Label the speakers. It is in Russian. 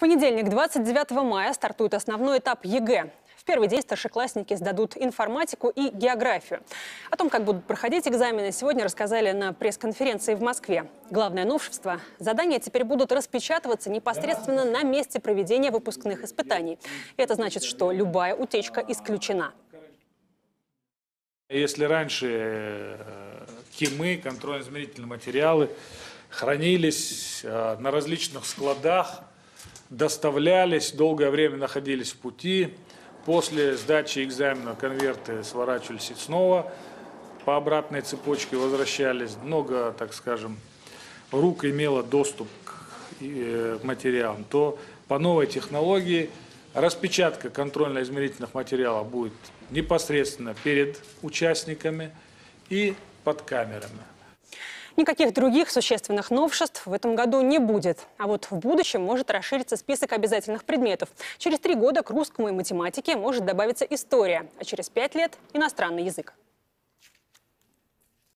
Speaker 1: понедельник, 29 мая, стартует основной этап ЕГЭ. В первый день старшеклассники сдадут информатику и географию. О том, как будут проходить экзамены, сегодня рассказали на пресс-конференции в Москве. Главное новшество – задания теперь будут распечатываться непосредственно на месте проведения выпускных испытаний. Это значит, что любая утечка исключена.
Speaker 2: Если раньше э, КИМы, контрольно-измерительные материалы хранились э, на различных складах, доставлялись, долгое время находились в пути, после сдачи экзамена конверты сворачивались и снова по обратной цепочке возвращались. Много, так скажем, рук имело доступ к э, материалам, то по новой технологии распечатка контрольно-измерительных материалов будет непосредственно перед участниками и под камерами.
Speaker 1: Никаких других существенных новшеств в этом году не будет. А вот в будущем может расшириться список обязательных предметов. Через три года к русскому и математике может добавиться история, а через пять лет – иностранный язык.